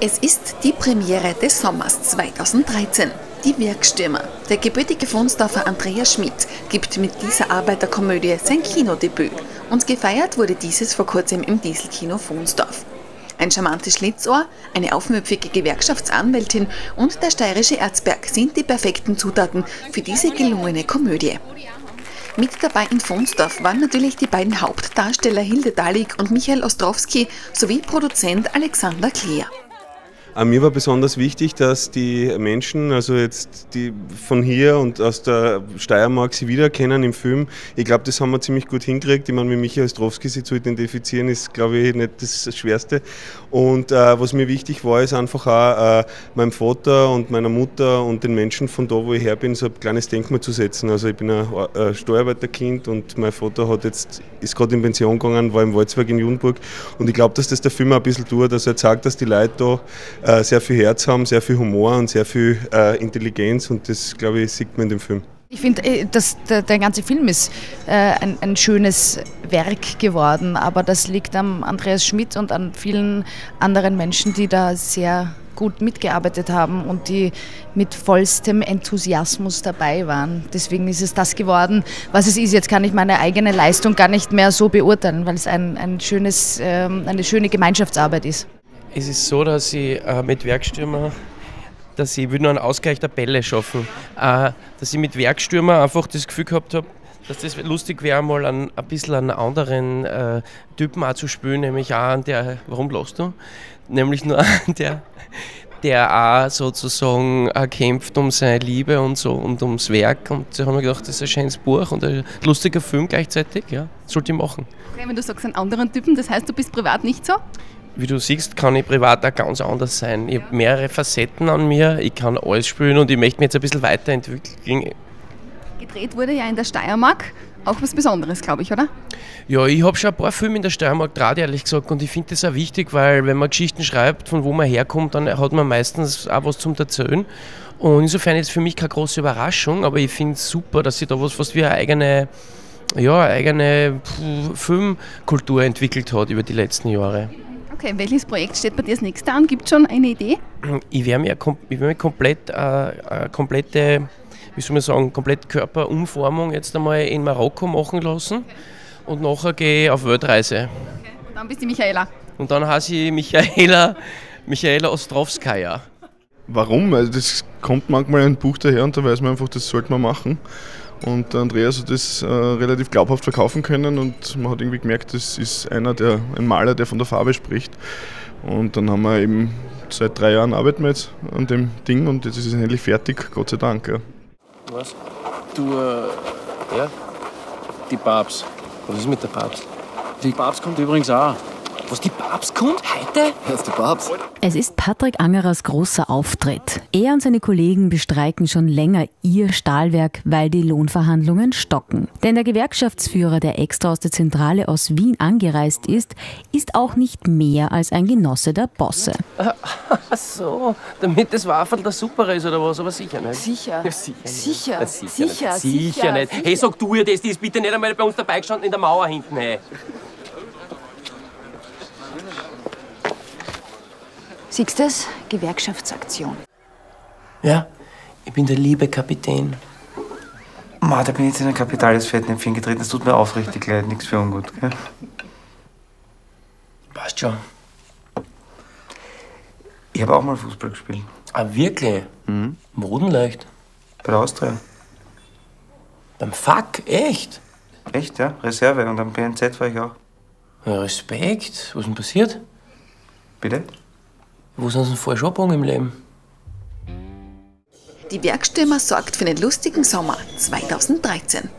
Es ist die Premiere des Sommers 2013. Die Werkstürmer. Der gebürtige Fonsdorfer Andreas Schmidt gibt mit dieser Arbeiterkomödie sein Kinodebüt. Und gefeiert wurde dieses vor kurzem im Dieselkino Fonsdorf. Ein charmantes Schlitzohr, eine aufmüpfige Gewerkschaftsanwältin und der steirische Erzberg sind die perfekten Zutaten für diese gelungene Komödie. Mit dabei in Fonsdorf waren natürlich die beiden Hauptdarsteller Hilde Dalik und Michael Ostrowski sowie Produzent Alexander Klier. Äh, mir war besonders wichtig, dass die Menschen, also jetzt die von hier und aus der Steiermark, sie wiedererkennen im Film. Ich glaube, das haben wir ziemlich gut hingekriegt. Ich meine, mit Michael Ostrowski sie zu identifizieren, ist, glaube ich, nicht das Schwerste. Und äh, was mir wichtig war, ist einfach auch äh, meinem Vater und meiner Mutter und den Menschen von da, wo ich her bin, so ein kleines Denkmal zu setzen. Also ich bin ein, ein Steuarbeiterkind und mein Vater hat jetzt, ist gerade in Pension gegangen, war im Walzwerk in Junburg. Und ich glaube, dass das der Film ein bisschen tut, dass er zeigt, dass die Leute da äh, sehr viel Herz haben, sehr viel Humor und sehr viel äh, Intelligenz und das, glaube ich, sieht man in dem Film. Ich finde, äh, der, der ganze Film ist äh, ein, ein, schönes Werk geworden, aber das liegt am Andreas Schmidt und an vielen anderen Menschen, die da sehr gut mitgearbeitet haben und die mit vollstem Enthusiasmus dabei waren. Deswegen ist es das geworden, was es ist. Jetzt kann ich meine eigene Leistung gar nicht mehr so beurteilen, weil es ein, ein schönes, ähm, eine schöne Gemeinschaftsarbeit ist. Es ist so, dass ich äh, mit Werkstürmer, dass ich will nur einen Ausgleich der Bälle schaffen. Äh, dass ich mit Werkstürmer einfach das Gefühl gehabt habe, dass das lustig wäre, mal ein, ein bisschen einen anderen äh, Typen auch zu spielen, nämlich auch an der, warum lachst du? Nämlich nur an der, der auch sozusagen auch kämpft um seine Liebe und so und ums Werk. Und da haben wir gedacht, das ist ein schönes Buch und ein lustiger Film gleichzeitig, ja, sollte ich machen. Okay, wenn du sagst einen anderen Typen, das heißt, du bist privat nicht so? Wie du siehst, kann ich privat auch ganz anders sein. Ich habe mehrere Facetten an mir, ich kann alles spielen und ich möchte mich jetzt ein bisschen weiterentwickeln. Gedreht wurde ja in der Steiermark. Auch was Besonderes, glaube ich, oder? Ja, ich habe schon ein paar Filme in der Steiermark draht, ehrlich gesagt, und ich finde das auch wichtig, weil wenn man Geschichten schreibt, von wo man herkommt, dann hat man meistens auch was zum Erzählen. Und insofern ist es für mich keine große Überraschung, aber ich finde es super, dass sie da was fast wie eine eigene, ja, eine eigene Filmkultur entwickelt hat über die letzten Jahre. Okay, welches Projekt steht bei dir als nächstes an? Gibt es schon eine Idee? Ich werde mir, ich mir komplett, äh, eine komplette, wie soll man sagen, komplett Körperumformung jetzt einmal in Marokko machen lassen und nachher gehe ich auf Weltreise. Okay. Und dann bist du Michaela. Und dann heiße ich Michaela, Michaela Ostrowskaja. Warum? Also das kommt manchmal ein Buch daher und da weiß man einfach, das sollte man machen. Und Andreas hat das äh, relativ glaubhaft verkaufen können und man hat irgendwie gemerkt, das ist einer, der, ein Maler, der von der Farbe spricht. Und dann haben wir eben seit drei Jahren arbeiten wir jetzt an dem Ding und jetzt ist es endlich fertig, Gott sei Dank. Ja. Was? Du, äh, ja? Die Babs. Was ist mit der Babs? Die Babs kommt übrigens auch. Was die Papst kommt heute? Ja, ist der Papst. Es ist Patrick Angerers großer Auftritt. Er und seine Kollegen bestreiken schon länger ihr Stahlwerk, weil die Lohnverhandlungen stocken. Denn der Gewerkschaftsführer, der extra aus der Zentrale aus Wien angereist ist, ist auch nicht mehr als ein Genosse der Bosse. Ach so, damit das Waffel der Super ist oder was, aber sicher nicht. Sicher. Ja, sicher, sicher. Ja, sicher, sicher, sicher, sicher, nicht. Hey, sag du ihr das, die ist bitte nicht einmal bei uns dabei gestanden in der Mauer hinten. Hey. Siehst du das? Gewerkschaftsaktion. Ja, ich bin der liebe Kapitän. Ma, da bin ich jetzt in ein kapitales Fettnäpfchen getreten. Das tut mir aufrichtig leid, nichts für ungut. Gell? Passt schon. Ich habe auch mal Fußball gespielt. Ah, wirklich? Mhm. Modenleicht? Bei der Austria. Beim Fuck? Echt? Echt, ja? Reserve. Und am PNZ war ich auch. Ja, Respekt. Was ist denn passiert? Bitte? Wo sind Sie falsch abgegangen im Leben? Die Werkstürmer sorgt für einen lustigen Sommer 2013.